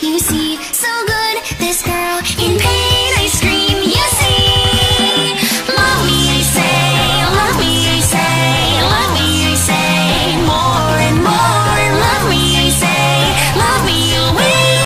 You see